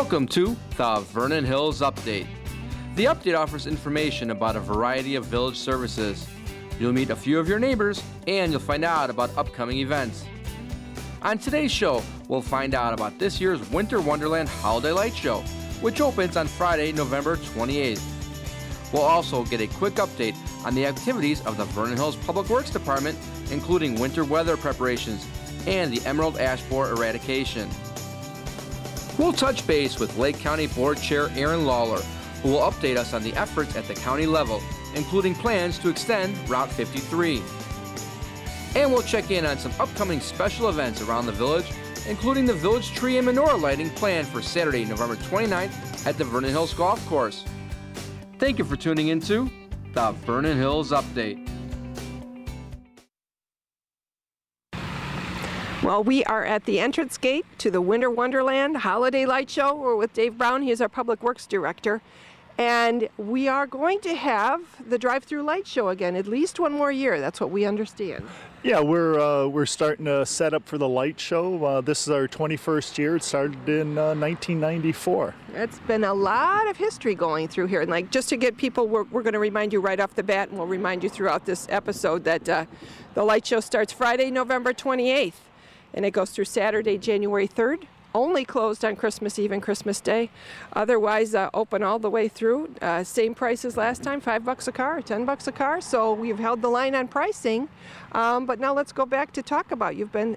Welcome to the Vernon Hills Update. The update offers information about a variety of village services. You'll meet a few of your neighbors and you'll find out about upcoming events. On today's show, we'll find out about this year's Winter Wonderland Holiday Light Show, which opens on Friday, November 28th. We'll also get a quick update on the activities of the Vernon Hills Public Works Department, including winter weather preparations and the emerald ash borer eradication. We'll touch base with Lake County Board Chair Aaron Lawlor, who will update us on the efforts at the county level, including plans to extend Route 53. And we'll check in on some upcoming special events around the village, including the village tree and menorah lighting planned for Saturday, November 29th at the Vernon Hills Golf Course. Thank you for tuning into the Vernon Hills Update. Well, we are at the entrance gate to the Winter Wonderland Holiday Light Show. We're with Dave Brown. He is our Public Works Director. And we are going to have the drive-through light show again, at least one more year. That's what we understand. Yeah, we're uh, we're starting to set up for the light show. Uh, this is our 21st year. It started in uh, 1994. It's been a lot of history going through here, and like just to get people, we're, we're going to remind you right off the bat, and we'll remind you throughout this episode that uh, the light show starts Friday, November 28th and it goes through Saturday, January 3rd. Only closed on Christmas Eve and Christmas Day. Otherwise, uh, open all the way through. Uh, same price as last time, five bucks a car, ten bucks a car. So we've held the line on pricing. Um, but now let's go back to talk about. You've been,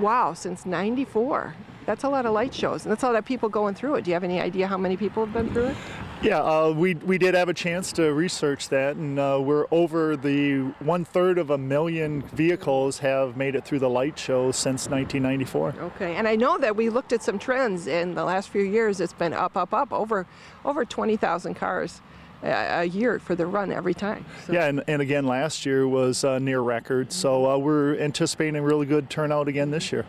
wow, since '94. That's a lot of light shows, and that's a lot of people going through it. Do you have any idea how many people have been through it? Yeah, uh, we, we did have a chance to research that, and uh, we're over the one third of a million vehicles have made it through the light show since 1994. Okay, and I know that we looked at some trends in the last few years. It's been up, up, up, over over 20,000 cars a year for the run every time. So. Yeah, and, and again, last year was uh, near record, so uh, we're anticipating a really good turnout again this year.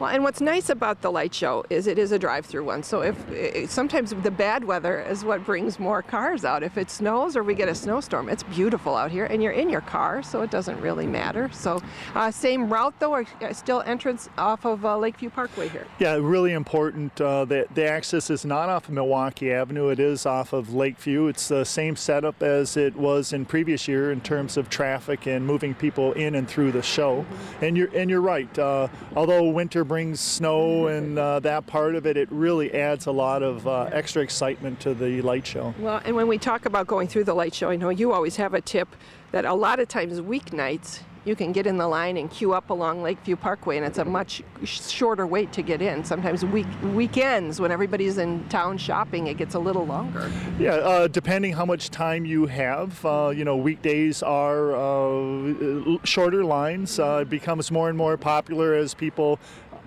Well, and what's nice about the light show is it is a drive-through one. So if sometimes the bad weather is what brings more cars out. If it snows or we get a snowstorm, it's beautiful out here, and you're in your car, so it doesn't really matter. So uh, same route though, or uh, still entrance off of uh, Lakeview Parkway here. Yeah, really important. Uh, the the access is not off of Milwaukee Avenue. It is off of Lakeview. It's the same setup as it was in previous year in terms of traffic and moving people in and through the show. And you're and you're right. Uh, although winter brings snow and uh, that part of it, it really adds a lot of uh, extra excitement to the light show. Well, and when we talk about going through the light show, I know you always have a tip that a lot of times weeknights you can get in the line and queue up along Lakeview Parkway, and it's a much shorter wait to get in. Sometimes week weekends, when everybody's in town shopping, it gets a little longer. Yeah, uh, depending how much time you have. Uh, you know, weekdays are uh, shorter lines. Uh, it becomes more and more popular as people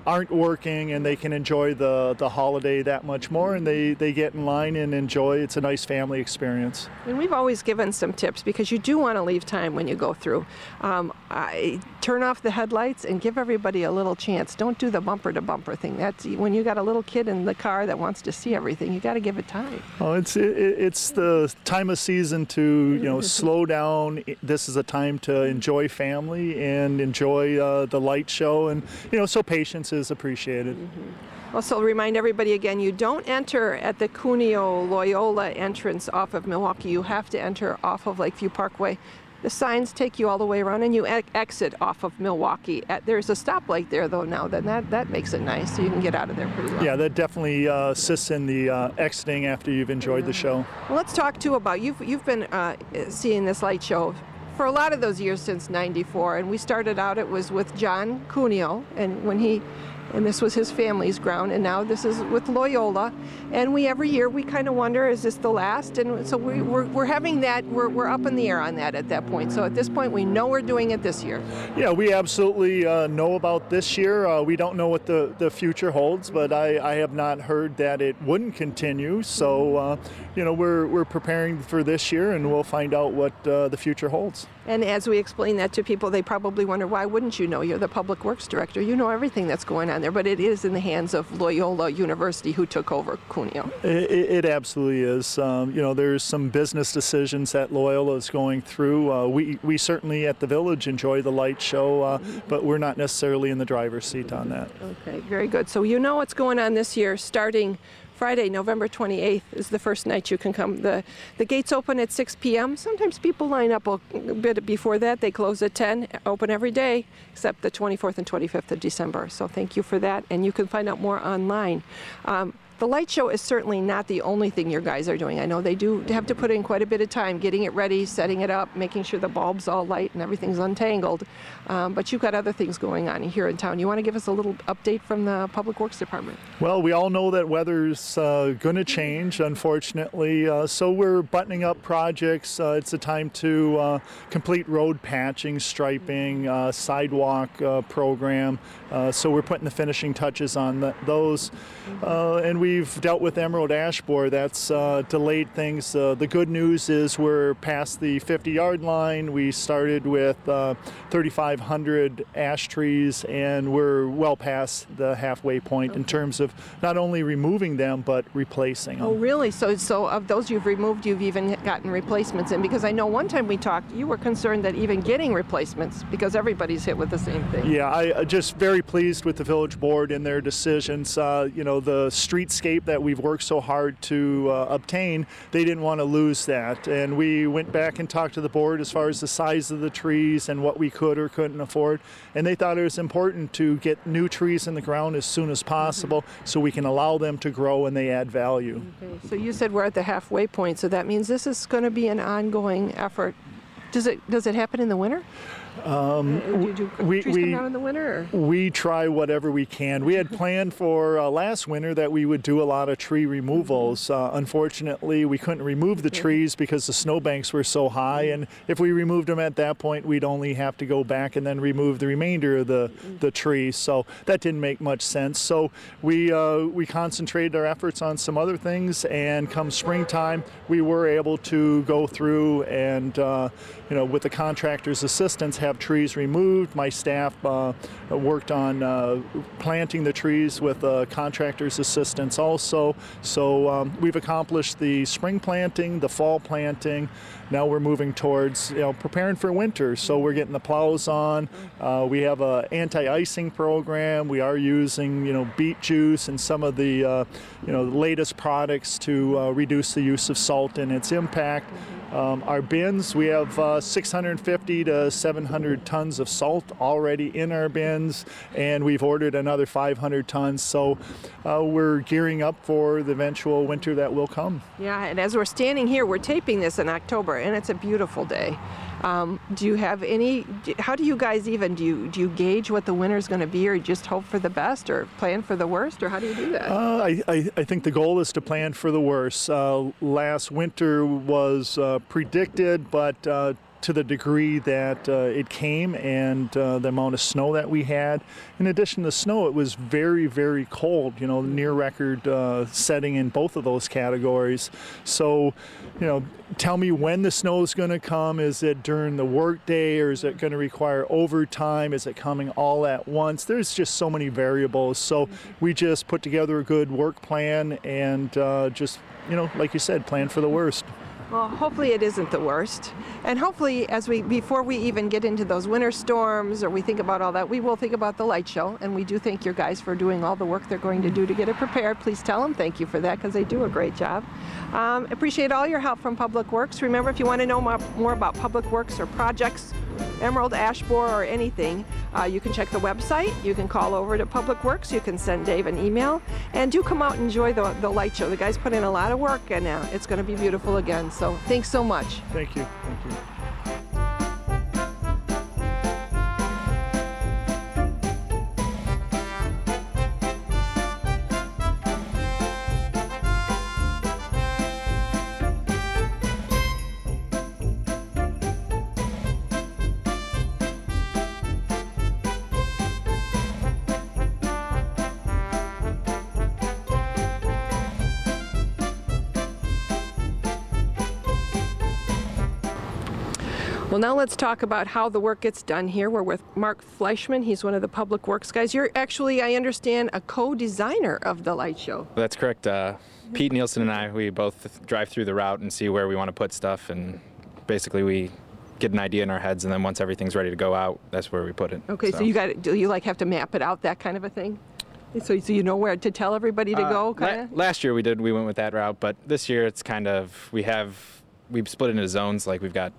aren't working and they can enjoy the, the holiday that much more and they, they get in line and enjoy it's a nice family experience. And we've always given some tips because you do want to leave time when you go through. Um, I, turn off the headlights and give everybody a little chance. Don't do the bumper to bumper thing. That's when you got a little kid in the car that wants to see everything you got to give it time. Oh it's it, it's the time of season to you know slow down. This is a time to enjoy family and enjoy uh, the light show and you know so patience is appreciated. Mm-hmm. Also, remind everybody again you don't enter at the Cuneo Loyola entrance off of Milwaukee. You have to enter off of Lakeview Parkway. The signs take you all the way around and you e- exit off of Milwaukee. At, there's a stoplight there though now, then that, that makes it nice so you can get out of there pretty well. Yeah, that definitely uh, assists in the uh, exiting after you've enjoyed the show. Well, let's talk too about, you've, you've been uh, seeing this light show for a lot of those years since 94 and we started out it was with john cuneo and when he and this was his family's ground and now this is with loyola. And we every year we kind of wonder is this the last? And so we, we're, we're having that we're, we're up in the air on that at that point. So at this point we know we're doing it this year. Yeah we absolutely uh, know about this year. Uh, we don't know what the, the future holds but I, I have not heard that it wouldn't continue. So uh, you know we're, we're preparing for this year and we'll find out what uh, the future holds and as we explain that to people they probably wonder why wouldn't you know you're the public works director you know everything that's going on there, but it is in the hands of Loyola University who took over Cuneo. It, it absolutely is. Um, you know, there's some business decisions that Loyola is going through. Uh, we, we certainly at the village enjoy the light show, uh, but we're not necessarily in the driver's seat on that. Okay, very good. So you know what's going on this year starting Friday, November 28th is the first night you can come. The the gates open at 6 p.m. Sometimes people line up a bit before that. They close at 10. Open every day except the 24th and 25th of December. So thank you for that, and you can find out more online. Um, the light show is certainly not the only thing your guys are doing. I know they do have to put in quite a bit of time getting it ready, setting it up, making sure the bulbs all light and everything's untangled. Um, but you've got other things going on here in town. You want to give us a little update from the Public Works Department? Well, we all know that weather's uh, going to change, unfortunately. Uh, so we're buttoning up projects. Uh, it's a time to uh, complete road patching, striping, uh, sidewalk uh, program. so we're putting the finishing touches on the, those. and we've dealt with emerald ash borer. That's uh, delayed things. Uh, the good news is we're past the 50 yard line. We started with uh, 35 500 ash trees, and we're well past the halfway point okay. in terms of not only removing them but replacing oh, them. Oh, really? So, so of those you've removed, you've even gotten replacements in? Because I know one time we talked, you were concerned that even getting replacements because everybody's hit with the same thing. Yeah, I just very pleased with the village board and their decisions. Uh, you know, the that we've worked so hard to uh, obtain, they didn't want to lose that, and we went back and talked to the board as far as the size of the trees and what we could or couldn't afford. And they thought it was important to get new trees in the ground as soon as possible mm-hmm. so we can allow them to grow and they add value. Okay. So you said we're at the halfway point, so that means this is going to be an ongoing effort. Does it does it happen in the winter? Um, uh, do we, trees we, down in the winter? Or? We try whatever we can. We had planned for uh, last winter that we would do a lot of tree removals. Uh, unfortunately, we couldn't remove the trees because the snowbanks were so high, and if we removed them at that point, we'd only have to go back and then remove the remainder of the, the trees. So that didn't make much sense. So we uh, we concentrated our efforts on some other things, and come springtime, we were able to go through and uh, you know with the contractor's assistance have trees removed. My staff uh, worked on uh, planting the trees with uh, contractors' assistance also. So um, we've accomplished the spring planting, the fall planting. Now we're moving towards you know preparing for winter. So we're getting the plows on. Uh, we have a anti-icing program. We are using you know beet juice and some of the uh, you know latest products to uh, reduce the use of salt and its impact. Um, our bins, we have uh, 650 to 700 tons of salt already in our bins, and we've ordered another 500 tons. So uh, we're gearing up for the eventual winter that will come. Yeah, and as we're standing here, we're taping this in October, and it's a beautiful day. Um, do you have any? How do you guys even do you do you gauge what the winter is going to be, or just hope for the best, or plan for the worst, or how do you do that? Uh, I, I, I think the goal is to plan for the worst. Uh, last winter was uh, predicted, but uh, to the degree that uh, it came and uh, the amount of snow that we had. In addition to snow, it was very, very cold, you know, near record uh, setting in both of those categories. So, you know, tell me when the snow is going to come. Is it during the workday or is it going to require overtime? Is it coming all at once? There's just so many variables. So we just put together a good work plan and uh, just, you know, like you said, plan for the worst. Well, hopefully it isn't the worst. And hopefully as we before we even get into those winter storms or we think about all that, we will think about the light show and we do thank your guys for doing all the work they're going to do to get it prepared. Please tell them thank you for that because they do a great job. Um, appreciate all your help from Public Works. Remember if you want to know more about Public Works or projects emerald ash borer or anything, uh, you can check the website. You can call over to Public Works. You can send Dave an email. And do come out and enjoy the, the light show. The guys put in a lot of work and uh, it's going to be beautiful again. So thanks so much. Thank you. Thank you. Now let's talk about how the work gets done here. We're with Mark Fleischman. He's one of the public works guys. You're actually, I understand, a co-designer of the light show. That's correct. Uh, Pete Nielsen and I, we both drive through the route and see where we want to put stuff, and basically we get an idea in our heads, and then once everything's ready to go out, that's where we put it. Okay, so, so you got do you like have to map it out, that kind of a thing? So, so you know where to tell everybody to Uh, go, la- last year we did we went with that route, but this year it's kind of we have we've split it into zones. Like we've got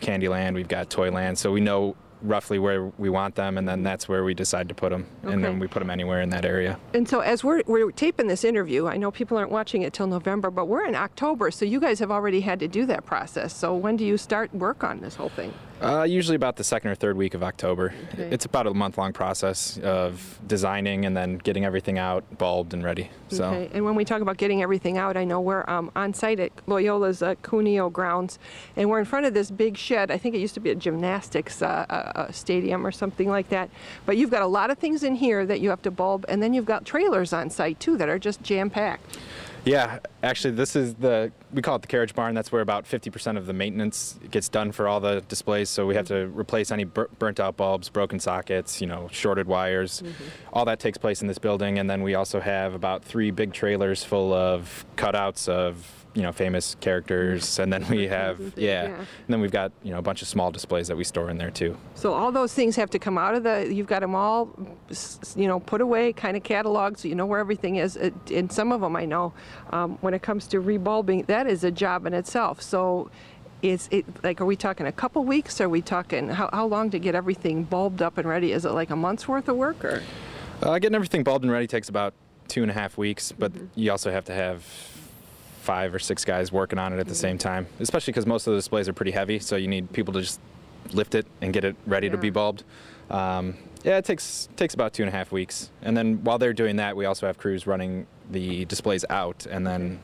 Candyland, we've got Toyland, so we know roughly where we want them, and then that's where we decide to put them, and then we put them anywhere in that area. And so as we're, we're taping this interview, I know people aren't watching it till November, but we're in October, so you guys have already had to do that process. So when do you start work on this whole thing? Uh, usually about the second or third week of October. Okay. It's about a month long process of designing and then getting everything out, bulbed and ready. So. Okay. And when we talk about getting everything out, I know we're um, on site at Loyola's uh, Cuneo grounds, and we're in front of this big shed. I think it used to be a gymnastics uh, uh, uh, stadium or something like that. But you've got a lot of things in here that you have to bulb, and then you've got trailers on site too that are just jam packed. Yeah, actually, this is the we call it the carriage barn. That's where about 50% of the maintenance gets done for all the displays. So we have to mm-hmm. replace any bur- burnt out bulbs, broken sockets, you know, shorted wires. Mm-hmm. All that takes place in this building, and then we also have about three big trailers full of cutouts of you know famous characters, and then we have yeah, yeah. and then we've got you know a bunch of small displays that we store in there too. So all those things have to come out of the. You've got them all, you know, put away, kind of cataloged, so you know where everything is. And some of them I know, um, when it comes to rebulbing, that is a job in itself. So. Is it like? Are we talking a couple weeks? Are we talking how, how long to get everything bulbed up and ready? Is it like a month's worth of work, or Uh, getting everything bulbed and ready takes about two and a half weeks, but Mm-hmm. you also have to have five or six guys working on it at the same time, especially because most of the displays are pretty heavy, so you need people to just lift it and get it ready to be Yeah. bulbed. Um, yeah, it takes takes about two and a half weeks, and then while they're doing that, we also have crews running the displays out, and then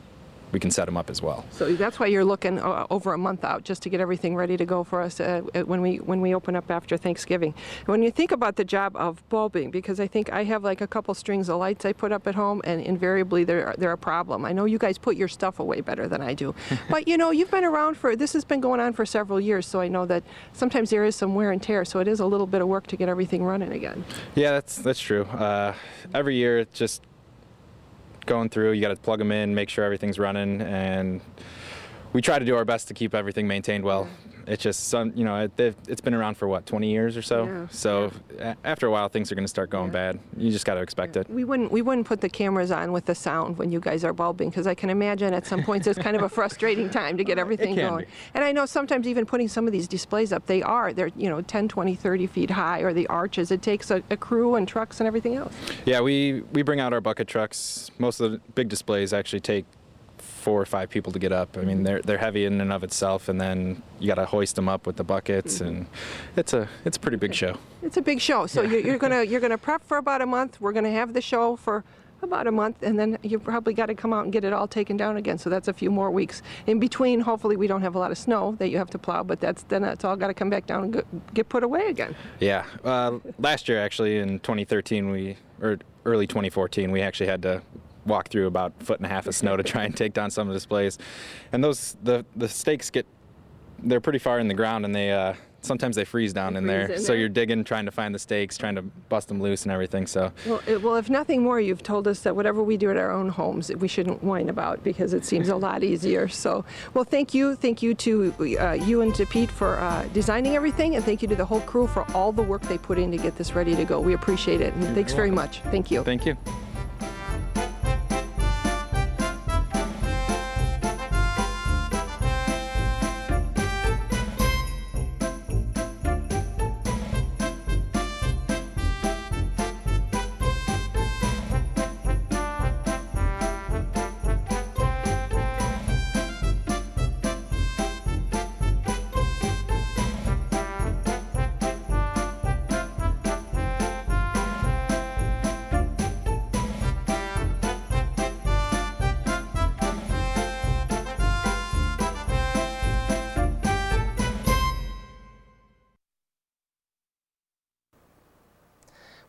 we can set them up as well. So that's why you're looking uh, over a month out just to get everything ready to go for us uh, uh, when we when we open up after Thanksgiving. When you think about the job of bulbing, because I think I have like a couple strings of lights I put up at home, and invariably they're they're a problem. I know you guys put your stuff away better than I do, but you know you've been around for this has been going on for several years, so I know that sometimes there is some wear and tear. So it is a little bit of work to get everything running again. Yeah, that's that's true. Uh, every year, it's just going through. You got to plug them in, make sure everything's running, and we try to do our best to keep everything maintained well. It's just some, you know, it, it's been around for what 20 years or so. Yeah, so a- after a while, things are going to start going Yeah. bad. You just got to expect it. We wouldn't we wouldn't put the cameras on with the sound when you guys are bulbing because I can imagine at some points it's kind of a frustrating time to get everything going. be. And I know sometimes even putting some of these displays up, they are they're you know 10, 20, 30 feet high or the arches. It takes a, a crew and trucks and everything else. Yeah, we we bring out our bucket trucks. Most of the big displays actually take four or five people to get up. I mean, they're they're heavy in and of itself, and then you got to hoist them up with the buckets, and it's a it's a pretty big show. It's a big show, so you're, you're gonna you're gonna prep for about a month. We're gonna have the show for about a month, and then you probably got to come out and get it all taken down again. So that's a few more weeks in between. Hopefully, we don't have a lot of snow that you have to plow, but that's then that's all got to come back down and get put away again. Yeah. Uh, last year, actually, in 2013, we or early 2014, we actually had to walk through about a foot and a half of snow to try and take down some of the displays, and those the the stakes get they're pretty far in the ground, and they uh, sometimes they freeze down in there. freeze in so there. you're digging, trying to find the stakes, trying to bust them loose and everything. So Well, it, well, if nothing more, you've told us that whatever we do at our own homes, we shouldn't whine about because it seems a lot easier. So, well, thank you, thank you to uh, you and to Pete for uh, designing everything, and thank you to the whole crew for all the work they put in to get this ready to go. We appreciate it, and thanks very much. Thank you. thank you.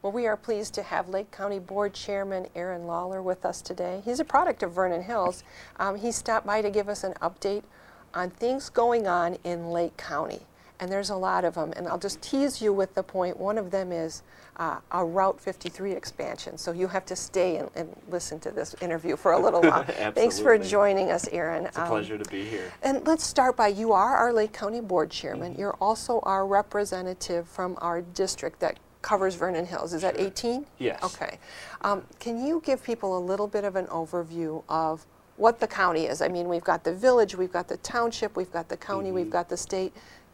Well, we are pleased to have Lake County Board Chairman Aaron Lawlor with us today. He's a product of Vernon Hills. Um, he stopped by to give us an update on things going on in Lake County. And there's a lot of them. And I'll just tease you with the point. One of them is uh, a Route 53 expansion. So you have to stay and, and listen to this interview for a little while. Thanks for joining us, Aaron. It's a Um, pleasure to be here. and let's start by you are our Lake County Board Chairman. You're also our representative from our district that covers Vernon Hills. Is that 18? Yes. Okay. Um, can you give people a little bit of an overview of what the county is? I mean, we've got the village, we've got the township, we've got the county, we've got the state.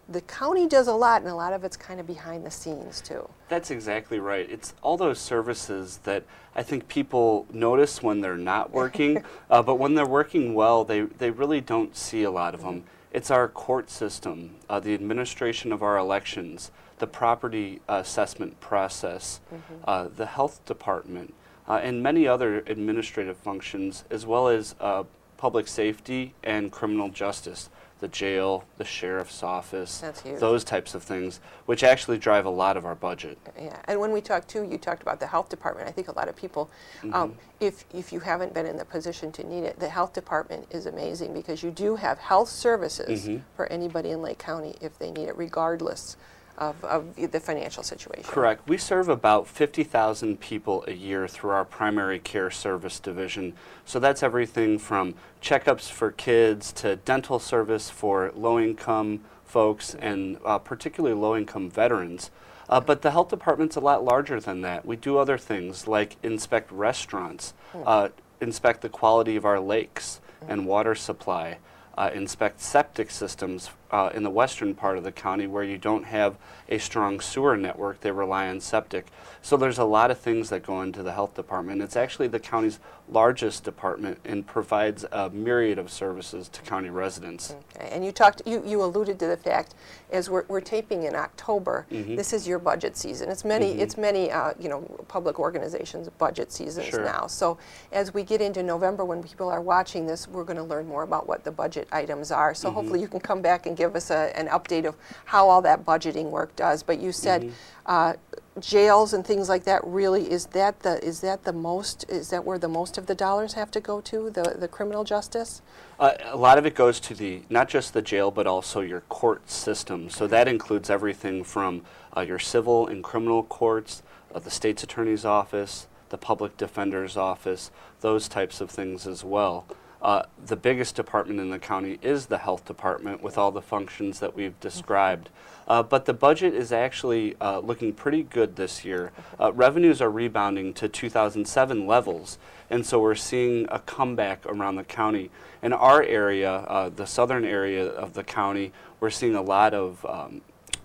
The county does a lot, and a lot of it's kind of behind the scenes too. That's exactly right. It's all those services that I think people notice when they're not working, uh, but when they're working well, they, they really don't see a lot of them. It's our court system, uh, the administration of our elections, the property assessment process, uh, the health department, uh, and many other administrative functions, as well as uh, public safety and criminal justice, the jail, the sheriff's office, those types of things, which actually drive a lot of our budget. Yeah, and when we talked too, you talked about the health department. I think a lot of people, um, if if you haven't been in the position to need it, the health department is amazing because you do have health services for anybody in Lake County if they need it, regardless of, of the financial situation. Correct. We serve about 50,000 people a year through our primary care service division. So that's everything from checkups for kids to dental service for low income folks and uh, particularly low income veterans. Uh, but the health department's a lot larger than that. We do other things like inspect restaurants, uh, inspect the quality of our lakes and water supply, uh, inspect septic systems uh, in the western part of the county where you don't have a strong sewer network. They rely on septic. So there's a lot of things that go into the health department. It's actually the county's largest department and provides a myriad of services to county residents. Okay, And you talked, you, you alluded to the fact, as we're, we're taping in October, Mm-hmm. this is your budget season. It's many, it's many, uh, you know, public organizations' budget seasons Sure. now. So as we get into November, when people are watching this, we're going to learn more about what the budget items are. So Mm-hmm. hopefully you can come back and give us a, an update of how all that budgeting work does. But you said Mm-hmm. uh, jails and things like that. Really, is that the is that the most? Is that where the most of the dollars have to go to? The the criminal justice. Uh, a lot of it goes to the not just the jail, but also your court system. So that includes everything from uh, your civil and criminal courts, uh, the state's attorney's office, the public defender's office, those types of things as well. Uh, the biggest department in the county is the health department with all the functions that we've described. Uh, but the budget is actually uh, looking pretty good this year. Uh, revenues are rebounding to 2007 levels, and so we're seeing a comeback around the county. In our area, uh, the southern area of the county, we're seeing a lot of um,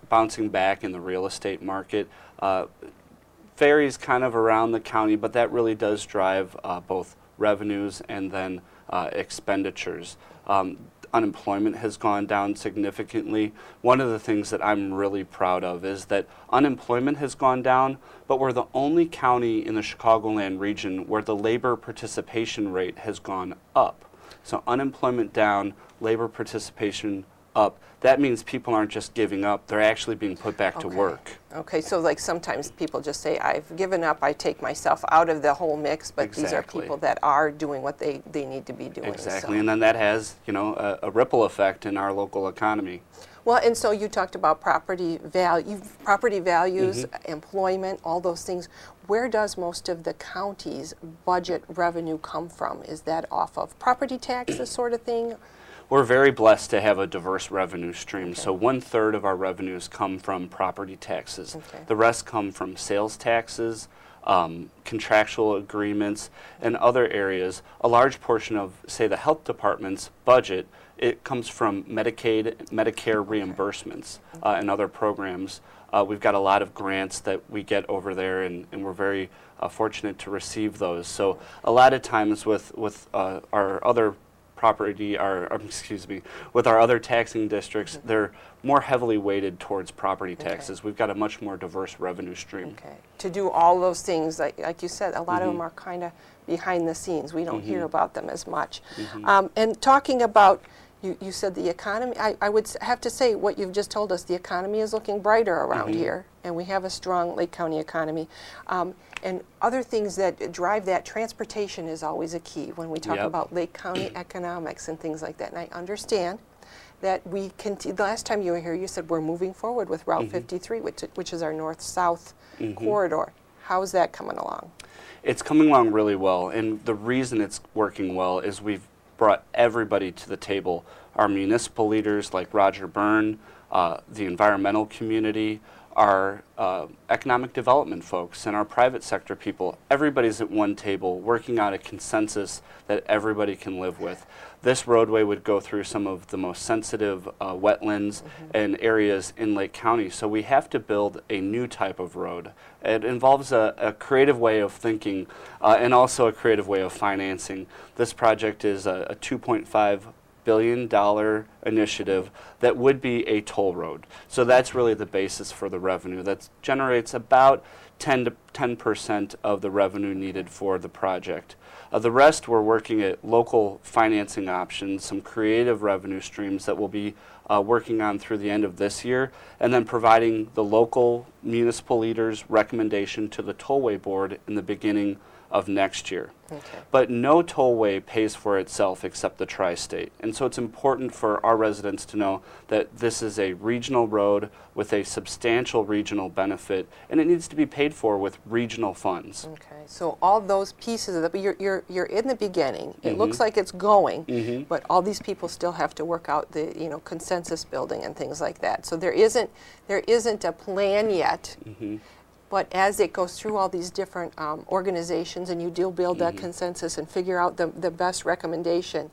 bouncing back in the real estate market. Uh, varies kind of around the county, but that really does drive uh, both revenues and then uh, expenditures. Um, unemployment has gone down significantly. One of the things that I'm really proud of is that unemployment has gone down, but we're the only county in the Chicagoland region where the labor participation rate has gone up. So unemployment down, labor participation up. That means people aren't just giving up, they're actually being put back to work. Okay, so like sometimes people just say, I've given up, I take myself out of the whole mix, but these are people that are doing what they, they need to be doing. Exactly, so. and then that has, you know, a, a ripple effect in our local economy. Well, and so you talked about property value, property values, Mm-hmm. employment, all those things. Where does most of the county's budget revenue come from? Is that off of property taxes sort of thing? We're very blessed to have a diverse revenue stream. So one third of our revenues come from property taxes. Okay. The rest come from sales taxes, um, contractual agreements, and other areas. A large portion of, say, the health department's budget, it comes from Medicaid, Medicare reimbursements, uh, and other programs. Uh, we've got a lot of grants that we get over there, and, and we're very uh, fortunate to receive those. So a lot of times with with uh, our other property, our um, excuse me, with our other taxing districts, they're more heavily weighted towards property taxes. We've got a much more diverse revenue stream. Okay. To do all those things, like, like you said, a lot of Mm-hmm. them are kind of behind the scenes. We don't hear about them as much. Mm-hmm. Um, and talking about, you, you said the economy, I, I would have to say what you've just told us, the economy is looking brighter around Mm-hmm. here, and we have a strong Lake County economy. Um, and other things that drive that, transportation is always a key when we talk Yep. about Lake County economics and things like that. And I understand that we conti- the last time you were here, you said we're moving forward with Route Mm-hmm. 53, which, which is our north-south corridor. How's that coming along? It's coming along really well, and the reason it's working well is we've brought everybody to the table. Our municipal leaders like Roger Byrne, uh, the environmental community, our uh, economic development folks and our private sector people, everybody's at one table working out a consensus that everybody can live with. This roadway would go through some of the most sensitive uh, wetlands and areas in Lake County. So we have to build a new type of road. It involves a, a creative way of thinking uh, and also a creative way of financing. This project is a, a 2.5 billion dollar initiative that would be a toll road. So that's really the basis for the revenue. That generates about 10 to 10 percent of the revenue needed for the project. Uh, the rest we're working at local financing options, some creative revenue streams that we'll be uh, working on through the end of this year, and then providing the local municipal leaders recommendation to the tollway board in the beginning of next year. Okay. But no tollway pays for itself except the tri-state. And so it's important for our residents to know that this is a regional road with a substantial regional benefit and it needs to be paid for with regional funds. Okay, so all those pieces of but you're, you're, you're in the beginning. It looks Mm-hmm. like it's going, but all these people still have to work out the, you know, consensus building and things like that. So there isn't, there isn't a plan yet. Mm-hmm. But as it goes through all these different um, organizations and you do build that Mm-hmm. consensus and figure out the, the best recommendation,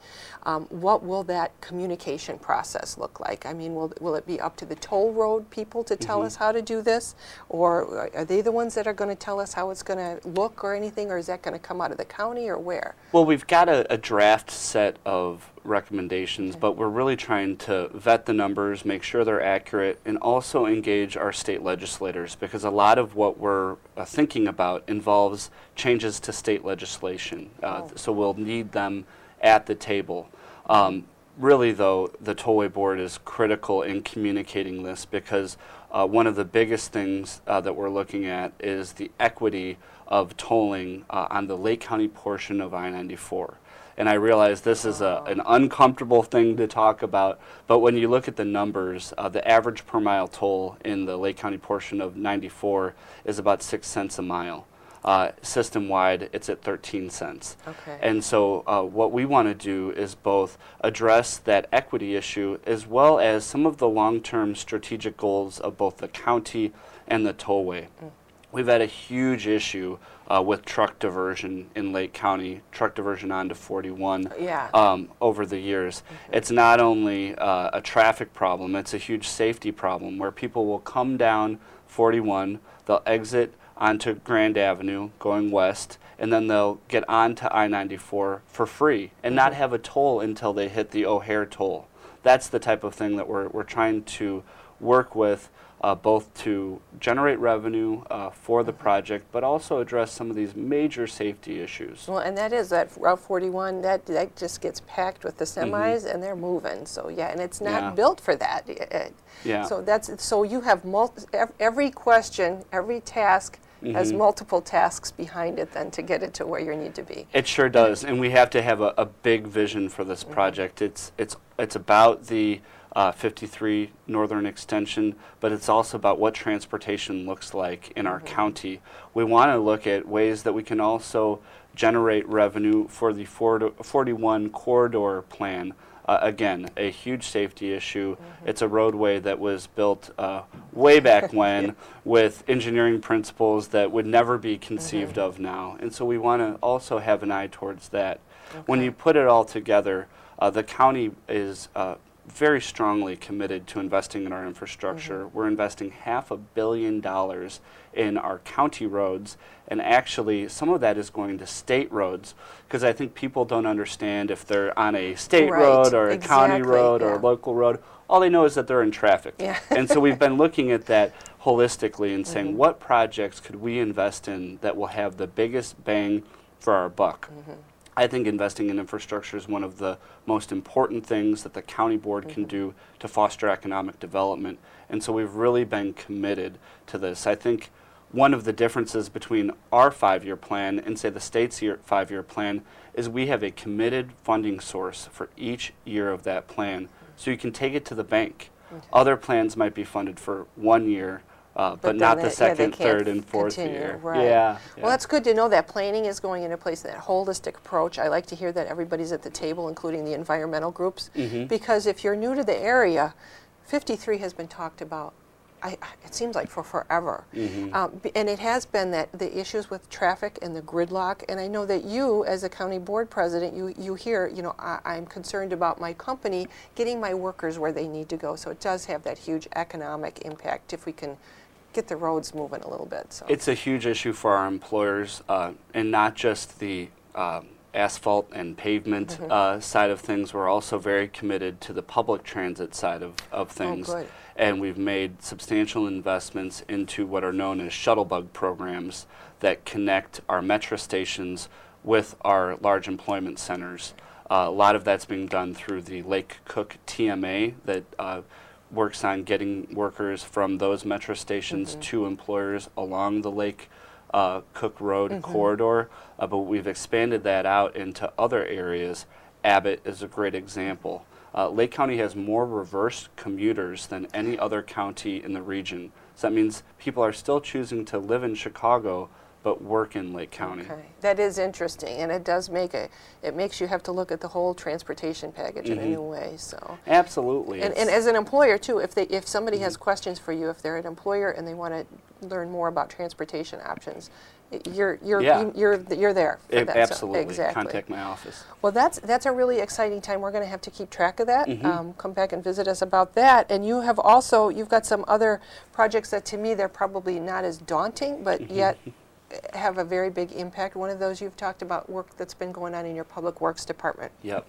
um, what will that communication process look like? I mean, will, will it be up to the toll road people to tell Mm-hmm. us how to do this? Or are they the ones that are going to tell us how it's going to look or anything? Or is that going to come out of the county or where? Well, we've got a, a draft set of recommendations, but we're really trying to vet the numbers, make sure they're accurate, and also engage our state legislators because a lot of what we're uh, thinking about involves changes to state legislation. Uh, Oh. So we'll need them at the table. Um, really, though, the Tollway Board is critical in communicating this because uh, one of the biggest things uh, that we're looking at is the equity of tolling uh, on the Lake County portion of I 94. And I realize this is a, an uncomfortable thing to talk about, but when you look at the numbers, uh, the average per mile toll in the Lake County portion of 94 is about six cents a mile. Uh, system wide, it's at 13 cents. Okay. And so, uh, what we want to do is both address that equity issue as well as some of the long term strategic goals of both the county and the tollway. We've had a huge issue uh, with truck diversion in Lake County, truck diversion onto 41 Yeah. um, over the years. It's not only uh, a traffic problem, it's a huge safety problem where people will come down 41, they'll exit onto Grand Avenue going west, and then they'll get onto I 94 for free and not have a toll until they hit the O'Hare toll. That's the type of thing that we're, we're trying to work with. Uh, both to generate revenue uh, for the project, but also address some of these major safety issues. Well, and that is that Route 41. That that just gets packed with the semis, and they're moving. So yeah, and it's not Mm-hmm. Yeah. built for that. Yeah. So that's so you have multi, every question, every task has Mm-hmm. multiple tasks behind it then to get it to where you need to be. It sure does, and we have to have a, a big vision for this project. It's it's it's about the uh, 53 Northern Extension, but it's also about what transportation looks like in our county. We want to look at ways that we can also generate revenue for the 40 41 corridor plan. Uh, again, a huge safety issue. It's a roadway that was built uh, way back when with engineering principles that would never be conceived of now. And so we want to also have an eye towards that. When you put it all together, uh, the county is uh, very strongly committed to investing in our infrastructure. We're investing half a billion dollars in our county roads, and actually, some of that is going to state roads because I think people don't understand if they're on a state Right, road or a county road or a local road. All they know is that they're in traffic. Yeah. and so we've been looking at that holistically and saying Mm-hmm. what projects could we invest in that will have the biggest bang for our buck. Mm-hmm. I think investing in infrastructure is one of the most important things that the county board can Mm-hmm. do to foster economic development. And so we've really been committed to this. I think one of the differences between our five year plan and, say, the state's year, five year plan is we have a committed funding source for each year of that plan. So you can take it to the bank. Other plans might be funded for one year, uh, but, then not the second, can't third, and fourth continue, year. Right. Yeah, yeah. Well, that's good to know that planning is going into place, that holistic approach. I like to hear that everybody's at the table, including the environmental groups, Mm-hmm. because if you're new to the area, 53 has been talked about I, it seems like for forever. Mm-hmm. Um, and it has been that the issues with traffic and the gridlock. And I know that you, as a county board president, you, you hear, you know, I, I'm concerned about my company getting my workers where they need to go. So it does have that huge economic impact if we can get the roads moving a little bit. So It's a huge issue for our employers, uh, and not just the um, asphalt and pavement Mm-hmm. uh, side of things. We're also very committed to the public transit side of, of things. Oh. And we've made substantial investments into what are known as shuttlebug programs that connect our metro stations with our large employment centers. Uh, a lot of that's being done through the Lake Cook TMA that uh, works on getting workers from those metro stations to employers along the Lake uh, Cook Road corridor. Uh, but we've expanded that out into other areas. Abbott is a great example. Uh, Lake County has more reverse commuters than any other county in the region. So that means people are still choosing to live in Chicago but work in Lake County. Okay, that is interesting, and it does make a, it makes you have to look at the whole transportation package in a new way, so. Absolutely. And, Mm-hmm. and as an employer too, if they, if somebody has questions for you, if they're an employer and they want to learn more about transportation options, you're, you're, Yeah. you're, you're there for that. so- absolutely. Exactly. Contact my office. Well, that's, that's a really exciting time. We're going to have to keep track of that. Mm-hmm. Um, come back and visit us about that. And you have also, you've got some other projects that to me, they're probably not as daunting, but Mm-hmm. yet have a very big impact. One of those you've talked about work that's been going on in your public works department. Yep.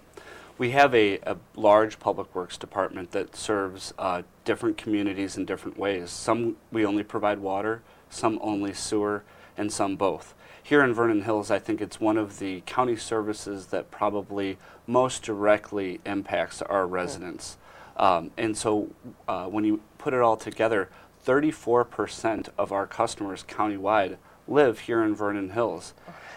We have a, a large public works department that serves uh, different communities in different ways. Some we only provide water, some only sewer, and some both. Here in Vernon Hills, I think it's one of the county services that probably most directly impacts our residents. Um, and so uh, when you put it all together, 34% of our customers countywide live here in Vernon Hills.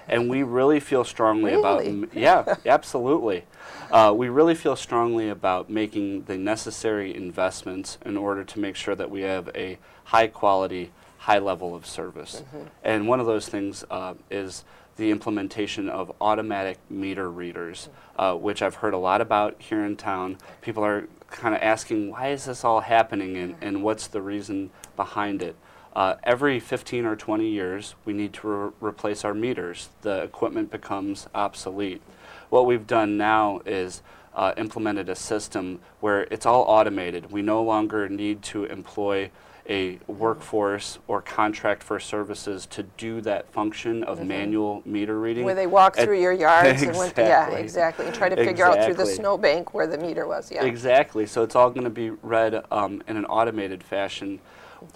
And we really feel strongly about Really? m- yeah, absolutely. Uh, we really feel strongly about making the necessary investments in order to make sure that we have a high quality, high level of service. And one of those things uh, is the implementation of automatic meter readers, uh, which I've heard a lot about here in town. People are kind of asking, why is this all happening and, and what's the reason behind it? Uh, every 15 or 20 years, we need to re- replace our meters. The equipment becomes obsolete. What we've done now is uh, implemented a system where it's all automated. We no longer need to employ a workforce or contract for services to do that function of manual meter reading. Where they walk And- through your yards and went, yeah, Exactly. exactly, and try to figure out through the snowbank where the meter was, yeah. Exactly. So it's all going to be read um, in an automated fashion.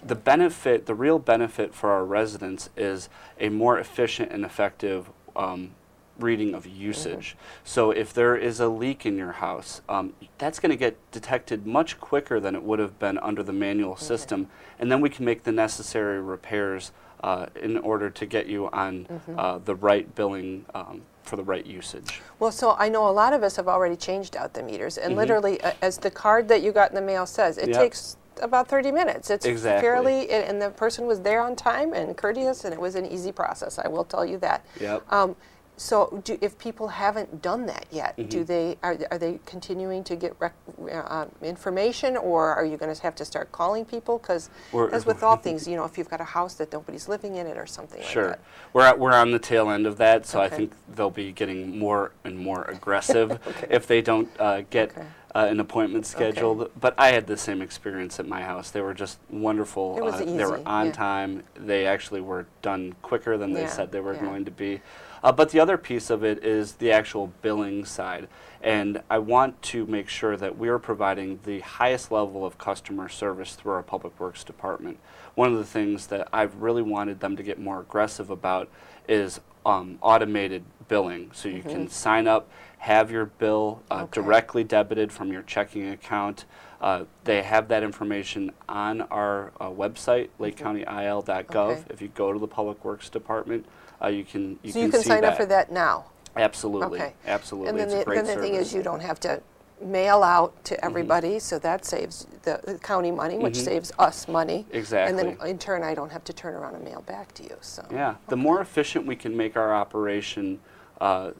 The benefit, the real benefit for our residents is a more efficient and effective um, reading of usage. So if there is a leak in your house, um, that's going to get detected much quicker than it would have been under the manual system, and then we can make the necessary repairs uh, in order to get you on uh, the right billing um, for the right usage. Well, so I know a lot of us have already changed out the meters, and Mhm. literally, uh, as the card that you got in the mail says, it Yep. takes about 30 minutes. It's Exactly. fairly, and the person was there on time and courteous, and it was an easy process. I will tell you that. Yep. Um, so, do, if people haven't done that yet, do Mm-hmm. they are, are they continuing to get rec- uh, information, or are you going to have to start calling people? Because as with all things, you know, if you've got a house that nobody's living in it or something Sure. like that. We're, at, we're on the tail end of that, so I think they'll be getting more and more aggressive if they don't uh, get Okay. Uh, an appointment scheduled. But I had the same experience at my house. They were just wonderful. It was uh, They were on yeah. time. They actually were done quicker than they Yeah, said they were yeah. going to be. Uh, but the other piece of it is the actual billing side. And I want to make sure that we are providing the highest level of customer service through our Public Works Department. One of the things that I've really wanted them to get more aggressive about is um, automated billing. So you can sign up, have your bill uh, Mm-hmm. Okay. directly debited from your checking account. Uh, they have that information on our uh, website, lakecountyil.gov. Mm-hmm. Okay. If you go to the Public Works Department, uh, you can you so can you can sign that. up for that now. Absolutely, Okay. absolutely. And then the, then the thing is, you don't have to mail out Mm-hmm. to everybody, so that saves the, the county money, which Mhm. saves us money. Exactly. And then in turn, I don't have to turn around and mail back to you, so. Yeah, the more efficient we can make our operation, uh,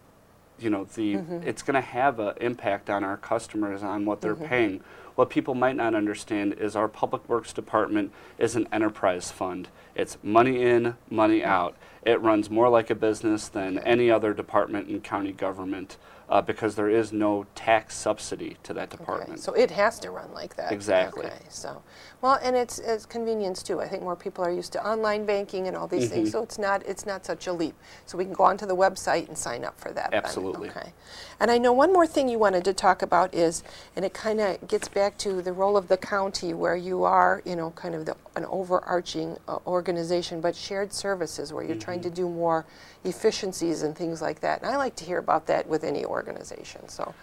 you know, the Mm-hmm. it's going to have an impact on our customers on what they're paying. what people might not understand is our Public Works Department is an enterprise fund. It's money in, money out. It runs more like a business than any other department in county government uh, because there is no tax subsidy to that Okay, department. So it has to run like that. Exactly. Okay, so, well, and it's, it's convenience too. I think more people are used to online banking and all these Mm-hmm. things, so it's not, it's not such a leap. So we can go onto the website and sign up for that. then. Absolutely. Okay. And I know one more thing you wanted to talk about is, and it kind of gets back to the role of the county where you are, you know, kind of the, an overarching uh, organization, but shared services where you're trying to Mm-hmm. do more efficiencies and things like that. And I like to hear about that with any organization, so.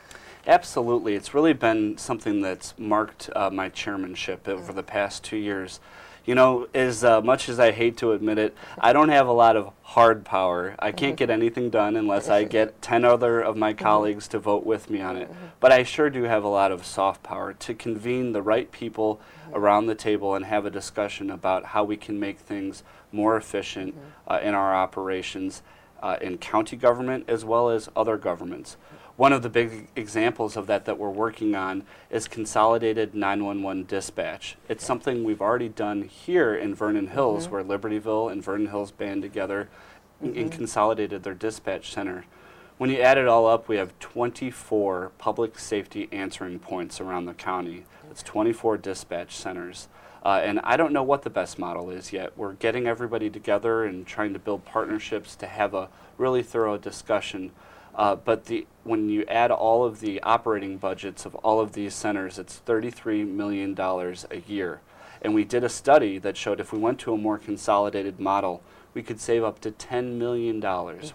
Absolutely. It's really been something that's marked uh, my chairmanship over the past two years. You know, as uh, much as I hate to admit it, I don't have a lot of hard power. I can't get anything done unless I get 10 other of my colleagues to vote with me on it. But I sure do have a lot of soft power to convene the right people around the table and have a discussion about how we can make things more efficient uh, in our operations uh, in county government as well as other governments. One of the big examples of that that we're working on is consolidated 911 dispatch. It's something we've already done here in Vernon Hills, where Libertyville and Vernon Hills band together and consolidated their dispatch center. When you add it all up, we have 24 public safety answering points around the county. It's 24 dispatch centers. Uh, and I don't know what the best model is yet. We're getting everybody together and trying to build partnerships to have a really thorough discussion. Uh, but the, when you add all of the operating budgets of all of these centers, it's $33 million a year. And we did a study that showed if we went to a more consolidated model, we could save up to $10 million,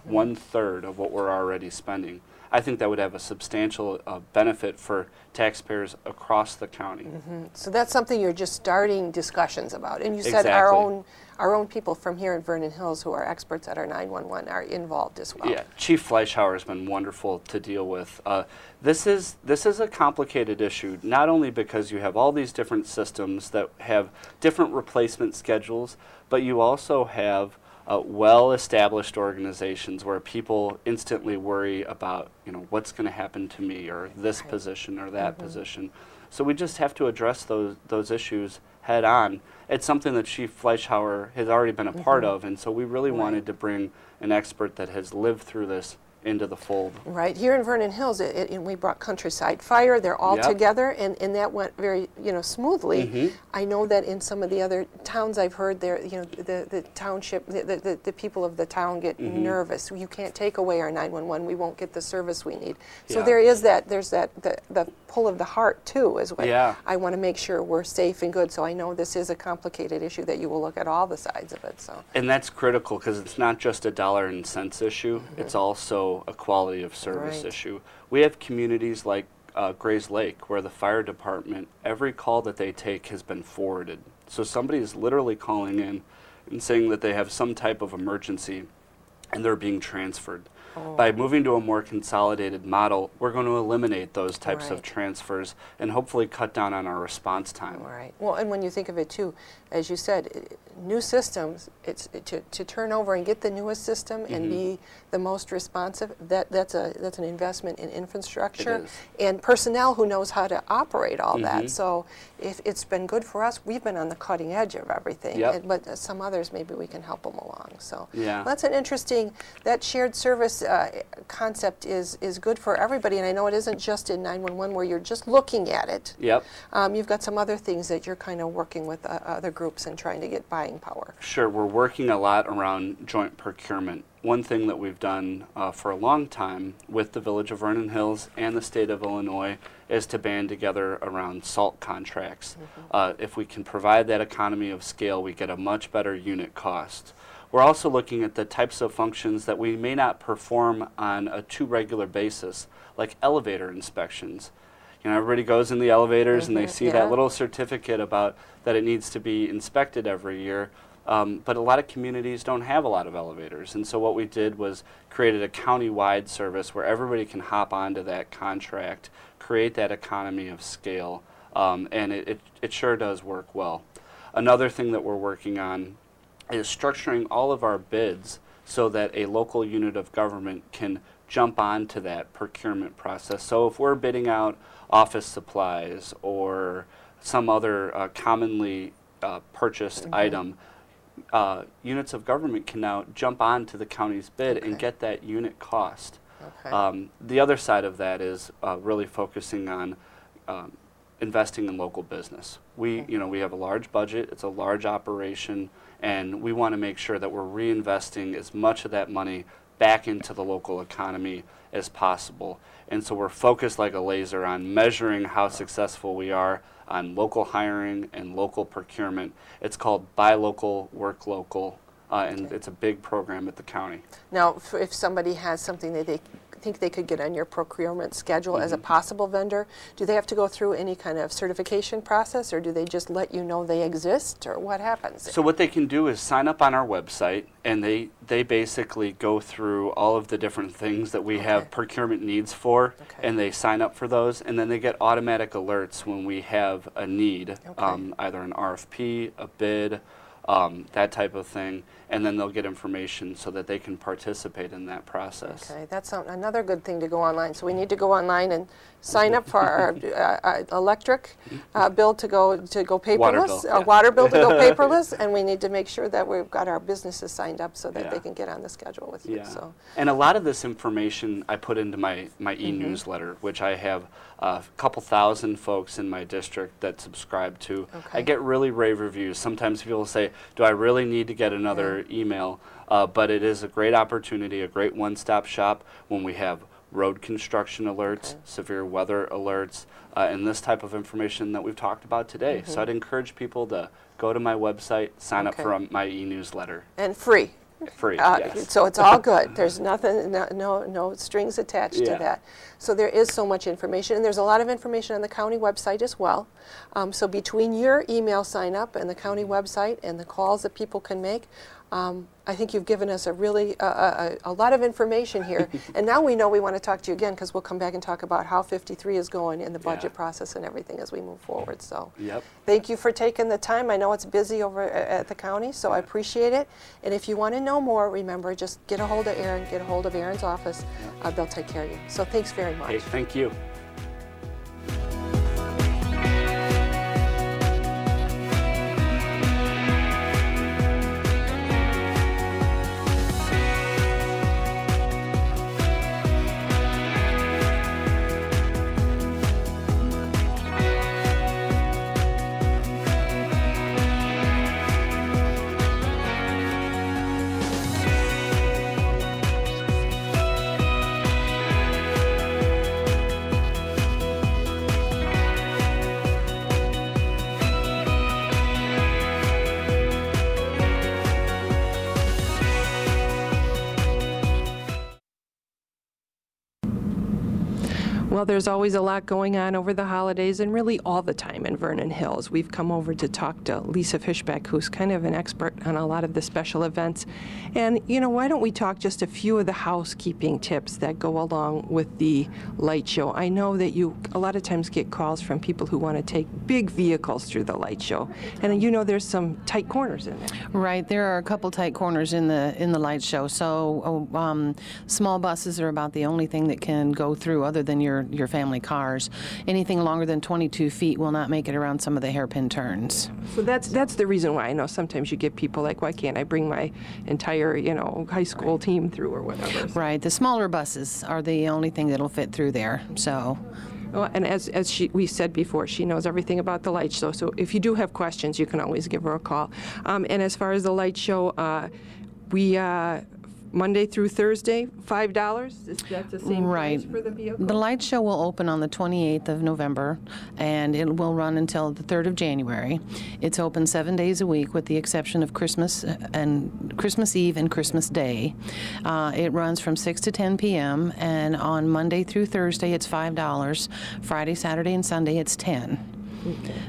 one third of what we're already spending. I think that would have a substantial uh, benefit for taxpayers across the county. So that's something you're just starting discussions about. And you said our own, our own people from here in Vernon Hills who are experts at our 911 are involved as well. Yeah, Chief Fleischhauer has been wonderful to deal with. Uh, this is this is a complicated issue, not only because you have all these different systems that have different replacement schedules, but you also have uh, well-established organizations where people instantly worry about, you know, what's going to happen to me or this position or that position. So we just have to address those those issues head on. It's something that Chief Fleischhauer has already been a part mm-hmm. of, and so we really wanted to bring an expert that has lived through this into the fold. Right here in Vernon Hills, it, it, and we brought Countryside Fire. They're all Yep. Together, and, and that went very you know smoothly. I know that in some of the other towns I've heard, there you know the, the township, the, the, the, people of the town get Mm-hmm. nervous. You can't take away our 911. We won't get the service we need. So Yeah. there is that. There's that the, the pull of the heart too, is what Yeah. I want to make sure we're safe and good. So I know this is a complicated issue that you will look at all the sides of it. So. And that's critical because it's not just a dollar and cents issue, it's also a quality of service Right. issue. We have communities like uh, Grayslake where the fire department, every call that they take has been forwarded. So somebody is literally calling in and saying that they have some type of emergency and they're being transferred. By moving to a more consolidated model, we're going to eliminate those types of transfers and hopefully cut down on our response time. Right. Well, and when you think of it too, as you said, new systems, it's to, to turn over and get the newest system and Mm-hmm. be the most responsive. That that's a that's an investment in infrastructure and personnel who knows how to operate all Mhm. that. So, if it's been good for us, we've been on the cutting edge of everything. Yep. And- but uh, some others, maybe we can help them along. So, Yeah. that's an interesting. That shared service uh, concept is is good for everybody, and I know it isn't just in 911 where you're just looking at it. Yep. Um, you've got some other things that you're kind of working with uh, other groups and trying to get buying power. Sure, we're working a lot around joint procurement. One thing that we've done uh, for a long time with the Village of Vernon Hills and the state of Illinois is to band together around salt contracts. Uh, if we can provide that economy of scale, we get a much better unit cost. We're also looking at the types of functions that we may not perform on a too regular basis, like elevator inspections. You know, everybody goes in the elevators and they Mhm, see yeah. that little certificate about that it needs to be inspected every year. Um, but a lot of communities don't have a lot of elevators. And so what we did was created a county-wide service where everybody can hop onto that contract, create that economy of scale, um, and it, it, it sure does work well. Another thing that we're working on is structuring all of our bids so that a local unit of government can jump onto that procurement process. So if we're bidding out office supplies or some other uh, commonly uh, purchased item, uh, units of government can now jump onto the county's bid Okay. and get that unit cost. Okay. Um, the other side of that is uh, really focusing on um, investing in local business. We, you know, we have a large budget. It's a large operation, and we want to make sure that we're reinvesting as much of that money back into the local economy as possible. And so we're focused like a laser on measuring how successful we are on local hiring and local procurement. It's called Buy Local, Work Local, uh, and it's a big program at the county. Now, if- if somebody has something that they think they could get on your procurement schedule as a Mm-hmm. possible vendor, do they have to go through any kind of certification process, or do they just let you know they exist, or what happens? So what they can do is sign up on our website, and they they basically go through all of the different things that we Okay. have procurement needs for, Okay. and they sign up for those, and then they get automatic alerts when we have a need, Okay. um, either an RFP, a bid, um, that type of thing, and then they'll get information so that they can participate in that process. Okay, that's another good thing to go online. So we need to go online and sign up for our uh, uh, electric uh, bill to go to go paperless, Water bill, yeah. water bill to go paperless, and we need to make sure that we've got our businesses signed up so that Yeah. they can get on the schedule with you. Yeah. So And a lot of this information I put into my, my Mm-hmm. e-newsletter, which I have a couple thousand folks in my district that subscribe to. Okay. I get really rave reviews. Sometimes people say, do I really need to get another email? Uh, but it is a great opportunity, a great one-stop shop when we have road construction alerts, Okay. severe weather alerts, uh, and this type of information that we've talked about today. So I'd encourage people to go to my website, sign up Mm-hmm. For my e-newsletter. and free. Free, Uh, yes. So it's all good. There's nothing, no, no, no strings attached to that. So there is so much information, and there's a lot of information on the county website as well. Um, so between your email sign up and the county website and the calls that people can make, um, I think you've given us a really uh, a, a, lot of information here. and now we know we want to talk to you again because we'll come back and talk about how 53 is going in the budget Yeah. process and everything as we move forward. So. Yep. Thank you for taking the time. I know it's busy over at the county, so I appreciate it. And if you want to know more, remember, just get a hold of Aaron, get a hold of Aaron's office. Uh, they'll take care of you. So thanks very much. Hey, thank you. Well, there's always a lot going on over the holidays and really all the time in Vernon Hills. We've come over to talk to Lisa Fishbeck, who's kind of an expert on a lot of the special events. And, you know, why don't we talk just a few of the housekeeping tips that go along with the light show? I know that you a lot of times get calls from people who want to take big vehicles through the light show. And you know there's some tight corners in there. Right, there are a couple tight corners in the in the light show. So oh, um, small buses are about the only thing that can go through, other than your your family cars. Anything longer than 22 feet will not make it around some of the hairpin turns. So that's that's the reason why I know sometimes you get people like, why can't I bring my entire you know high school team through or whatever? Right, the smaller buses are the only thing that'll fit through there. So. Well, and as as she we said before, she knows everything about the light show. So if you do have questions, you can always give her a call. Um, and as far as the light show, uh, we. Uh, Monday through Thursday, five dollars. Is that the same Right. price for the vehicle? The light show will open on the 28th of November and it will run until the 3rd of January. It's open seven days a week with the exception of Christmas and Christmas Eve and Christmas Day. Uh, it runs from 6 to 10 p.m. and on Monday through Thursday it's $5. Friday, Saturday, and Sunday it's 10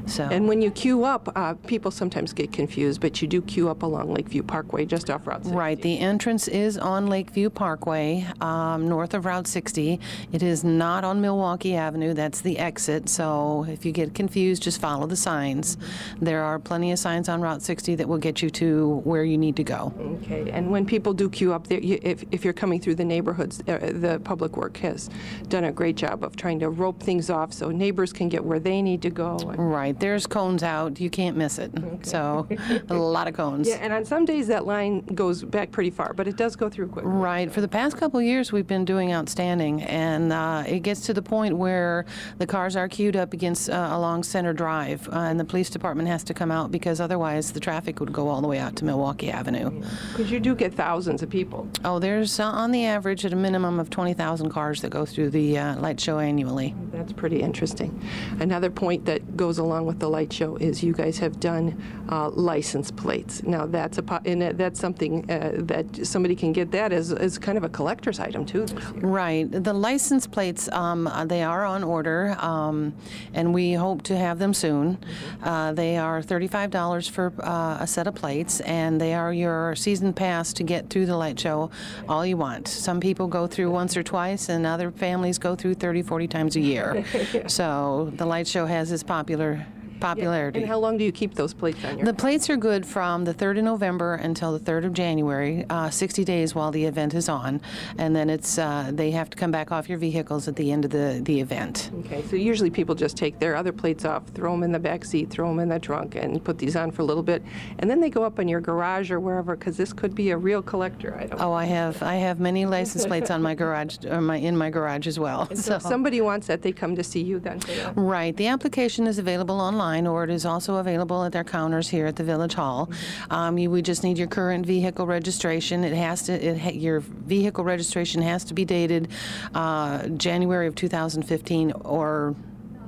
So. And when you queue up, uh, people sometimes get confused, but you do queue up along Lakeview Parkway, just off Route 60. Right, the entrance is on Lakeview Parkway, um, north of Route 60. It is not on Milwaukee Avenue, that's the exit. So if you get confused, just follow the signs. There are plenty of signs on Route 60 that will get you to where you need to go. Okay, and when people do queue up, there, you, if, if you're coming through the neighborhoods, uh, the Public Work has done a great job of trying to rope things off so neighbors can get where they need to go. Right, there's cones out, you can't miss it. So a lot of cones. Yeah, and on some days that line goes back pretty far, but it does go through quick. Right. For the past couple of years, we've been doing outstanding, and uh, it gets to the point where the cars are queued up against uh, along Center Drive, uh, and the police department has to come out because otherwise the traffic would go all the way out to Milwaukee Avenue. Because you do get thousands of people. Oh, there's uh, on the average at a minimum of 20,000 cars that go through the uh, light show annually. That's pretty interesting. Another point that goes along with the light show is you guys have done uh, license plates. Now that's a and that's something uh, that somebody can get that as, as kind of a collector's item too. Right. The license plates, um, uh, they are on order, um, and we hope to have them soon. Uh, they are $35 for uh, a set of plates, and they are your season pass to get through the light show all you want. Some people go through once or twice, and other families go through 30, 40 times a year. So the light show has its popular popularity. And how long do you keep those plates on your? The plates are good from the 3rd of November until the 3rd of January, uh, 60 days while the event is on, and then it's uh, they have to come back off your vehicles at the end of the, the event. Okay, so usually people just take their other plates off, throw them in the back seat, throw them in the trunk, and put these on for a little bit, and then they go up in your garage or wherever, because this could be a real collector item. Oh, I have I have many license plates on my garage or my in my garage as well. So if somebody wants that, they come to see you then. Right. The application is available online, or it is also available at their counters here at the Village Hall. Um, you, we just need your current vehicle registration. It has to. It, ha- your vehicle registration has to be dated uh, January of 2015, or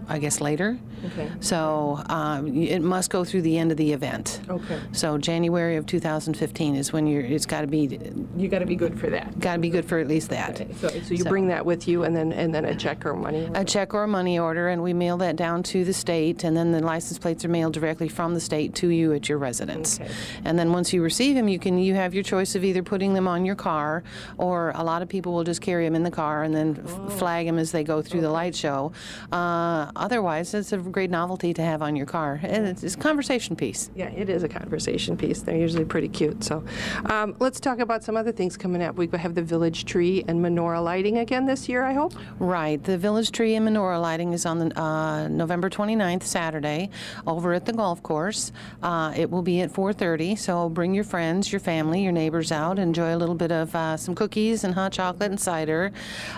I guess later. Okay. So um, it must go through the end of the event. Okay. So January of 2015 is when you're. It's got to be. You got to be good for that. Got to be good for at least that. So, so you So- bring that with you, and then and then a check or money. a check or a money order, and we mail that down to the state, and then the license plates are mailed directly from the state to you at your residence. Okay. And then once you receive them, you can you have your choice of either putting them on your car, or a lot of people will just carry them in the car and then f- flag them as they go through the light show. Uh, otherwise, it's a great novelty to have on your car, and it's, it's a conversation piece. Yeah, it is a conversation piece. They're usually pretty cute. So, um, let's talk about some other things coming up. We have the village tree and menorah lighting again this year. I hope. Right. The village tree and menorah lighting is on the, uh, November 29th, Saturday, over at the golf course. Uh, it will be at 4:30. So bring your friends, your family, your neighbors out. Enjoy a little bit of uh, some cookies and hot chocolate and cider.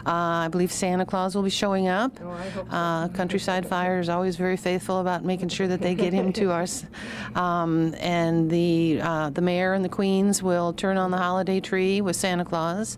Uh, I believe Santa Claus will be showing up. No, I hope. Uh, Countryside Fire is always very faithful about making sure that they get him to us. Um, and the uh, the mayor and the queens will turn on the holiday tree with Santa Claus,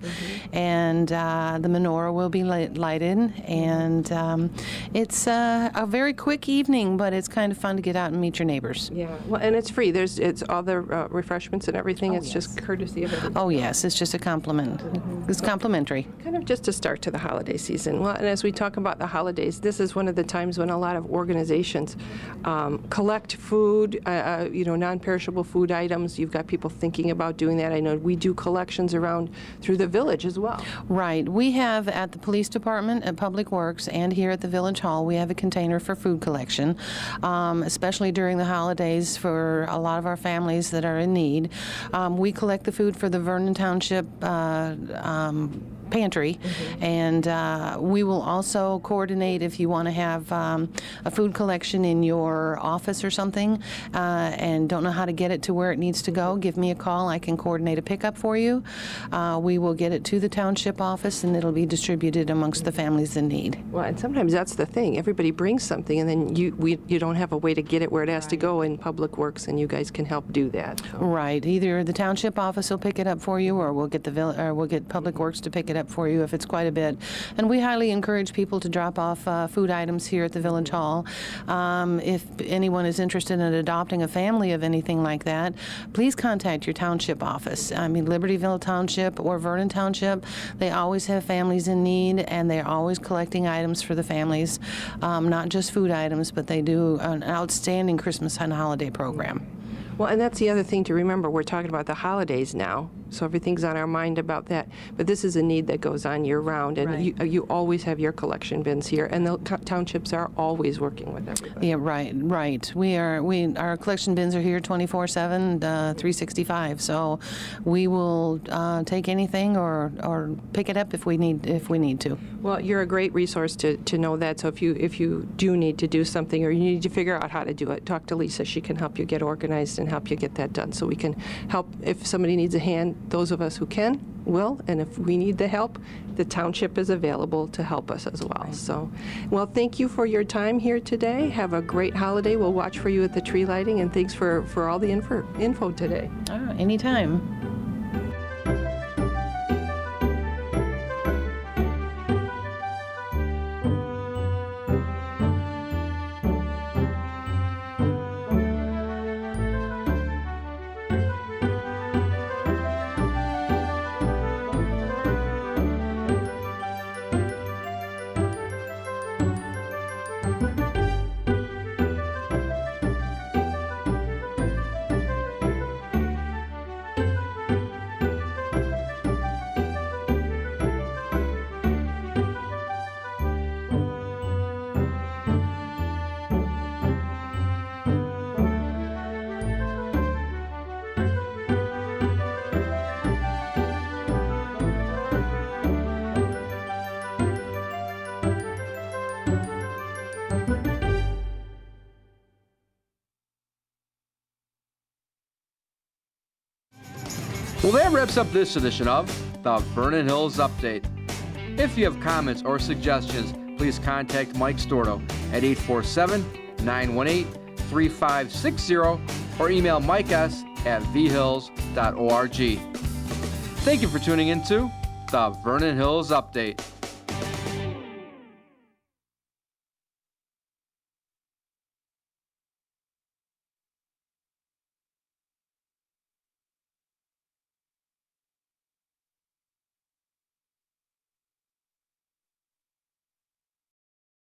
and uh, the menorah will be lit, lighted. And um, it's uh, a very quick evening, but it's kind of fun to get out and meet your neighbors. Yeah. Well, and it's free. There's it's all the uh, refreshments and everything. it's just courtesy of everybody. Oh yes, it's just a compliment. It's complimentary. Kind of just a start to the holiday season. Well, and as we talk about the holidays, this is one of the times when a lot of organizations um, collect food, uh, uh, you know, non-perishable food items. You've got people thinking about doing that. I know we do collections around through the village as well. Right. We have at the police department, at Public Works, and here at the Village Hall, we have a container for food collection, um, especially during the holidays for a lot of our families that are in need. Um, we collect the food for the Vernon Township. Uh, pantry, and uh, we will also coordinate if you want to have um, a food collection in your office or something, uh, and don't know how to get it to where it needs to go. Give me a call. I can coordinate a pickup for you. Uh, we will get it to the township office, and it'll be distributed amongst the families in need. Well, and sometimes that's the thing. Everybody brings something, and then you we, you don't have a way to get it where it has to go in Public Works, and you guys can help do that. So. Right. Either the township office will pick it up for you, or we'll get the vill- or we'll get Public Works to pick it it up for you if it's quite a bit. And we highly encourage people to drop off uh, food items here at the Village Hall. Um, if anyone is interested in adopting a family of anything like that, please contact your township office. I mean, Libertyville Township or Vernon Township, they always have families in need and they're always collecting items for the families, um, not just food items, but they do an outstanding Christmas and holiday program. Well, and that's the other thing to remember. We're talking about the holidays now, so everything's on our mind about that. But this is a need that goes on year round, and Right. you, you always have your collection bins here, and the co- townships are always working with everybody. Yeah, right, right. We are, we, our collection bins are here 24/7, uh, 365. So we will uh, take anything or, or pick it up if we need, if we need to. Well, you're a great resource to, to know that. So if you if you do need to do something or you need to figure out how to do it, talk to Lisa. She can help you get organized and help you get that done. So we can help if somebody needs a hand. Those of us who can will, and if we need the help, the township is available to help us as well. So, well, thank you for your time here today. Have a great holiday. We'll watch for you at the tree lighting, and thanks for for all the info info today. Ah, anytime. That wraps up this edition of the Vernon Hills Update. If you have comments or suggestions, please contact Mike Stordo at 847 918 3560 or email Mike S at vhills.org. Thank you for tuning in to the Vernon Hills Update.